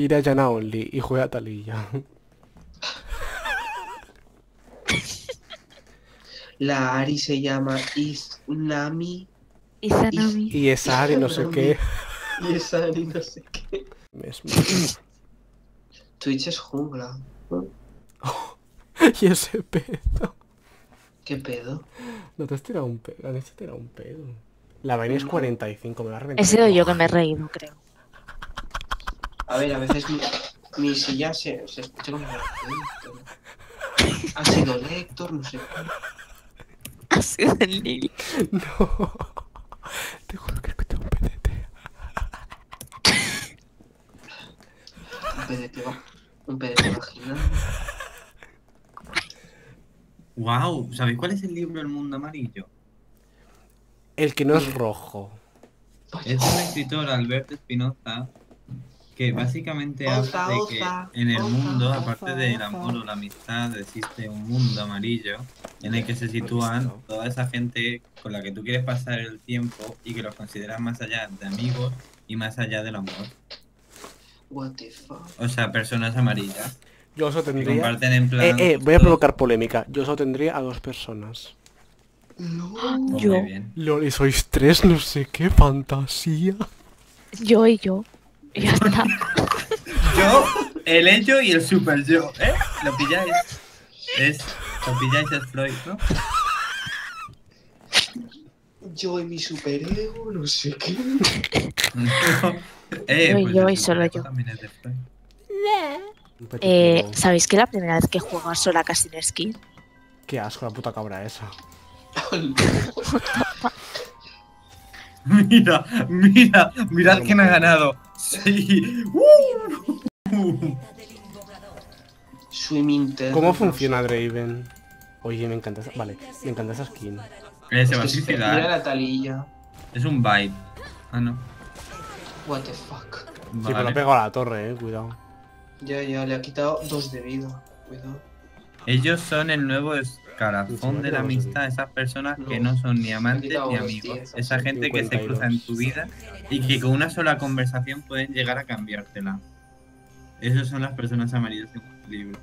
Tira Yana Only y juega Talilla. La Ari se llama Iznami Izanami. Y esa Ari no sé qué. y esa Ari no sé qué. Twitch es jungla. y ese pedo. ¿Qué pedo? No te has tirado un pedo. ¿Has tirado un pedo? La vaina es 45, me va a reventar. He sido yo que me he reído, creo. A ver, a veces mi, mi silla se, se escucha como... Ha sido Lector, no sé qué. Ha sido el Lili. No. Te juro que he escuchado un PDT. Un PDT, va- un PDT vaginal. Wow, ¿sabéis cuál es el libro El Mundo Amarillo? El que no es rojo. Es un escritor, Alberto Espinoza, que básicamente habla de que en el mundo, aparte del amor o la amistad, existe un mundo amarillo en el que se sitúan toda esa gente con la que tú quieres pasar el tiempo y que los consideras más allá de amigos y más allá del amor. What the fuck. O sea, personas amarillas Yo solo que tendría... comparten en Eh, plan... eh, voy a provocar polémica. Yo solo tendría a dos personas. No. Yo. Muy bien. Lol, y sois tres, no sé qué fantasía. Yo y yo. Y ya está. Yo, el ello y el super yo, ¿eh? ¿Lo pilláis? Es, lo pilláis es Freud, ¿no? Yo y mi superego, no sé qué. eh, Yo y pues yo el y solo yo. también es de Freud. Un petit Eh. ¿Sabéis que la primera vez que juego sola casi sin skin? Qué asco la puta cabra esa. Mira, mira, mirad quién ha ganado. Sí. Uh. Swimming. ¿Cómo funciona Draven? Oye, me encanta esa... Vale, me encanta esa skin. Eh, se Es va a suicidar. Mira la talilla. Es un vibe. Ah, no. What the fuck. Sí, pero lo Vale. ha pegado a la torre, eh, cuidado. Ya, ya, le ha quitado dos de vida. Cuidado. Ellos son el nuevo Sí, escarafón de la amistad, esas personas que No. son ni amantes ni amigos. Esa gente que se 52. cruza en tu vida y que con una sola conversación pueden llegar a cambiártela. Esas son las personas amarillas en un libro.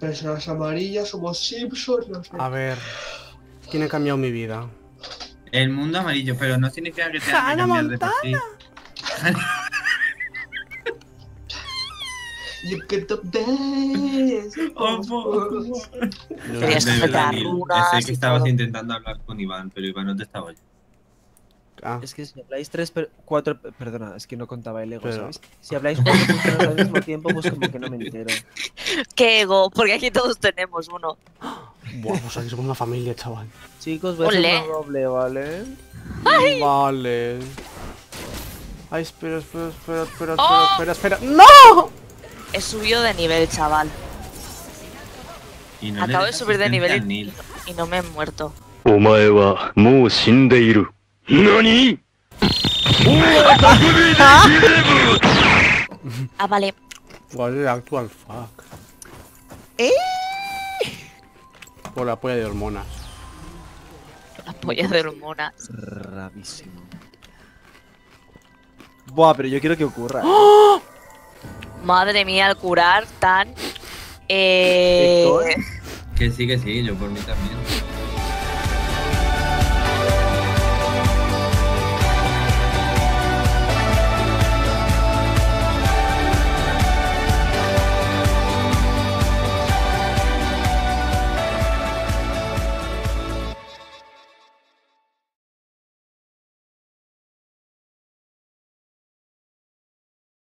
Personas amarillas, somos Simpsons, no sé. A ver... ¿Quién ha cambiado mi vida? El mundo amarillo, pero no significa que tenga que Hannah cambiar de por sí. You get the best. Oh, por Yo- Querías que runas estabas todo. intentando hablar con Iván, pero Iván no te estaba oyendo. Ah, Es que si habláis tres, per- cuatro, perdona, es que no contaba el ego, Pero- ¿sabes? Si habláis cuatro personas al mismo tiempo, pues como que no me entero. ¡Qué ego! Porque aquí todos tenemos uno. buah, pues aquí somos una familia, chaval. Chicos, voy a hacer una doble, ¿vale? Vale. Ay, espera, espera, espera, espera, espera, ¡Oh! espera, espera. ¡No! He subido de nivel, chaval. Acabo de subir de nivel y, no me he muerto. ¿Nani? ah, vale. ¿Cuál es el actual fuck? ¿Eh? Por la polla de hormonas. La polla de hormonas. Rarísimo. Buah, pero yo quiero que ocurra. ¿eh? ¡Ah! Madre mía, al curar tan. Eh. Que sí, que sí, yo por mí también.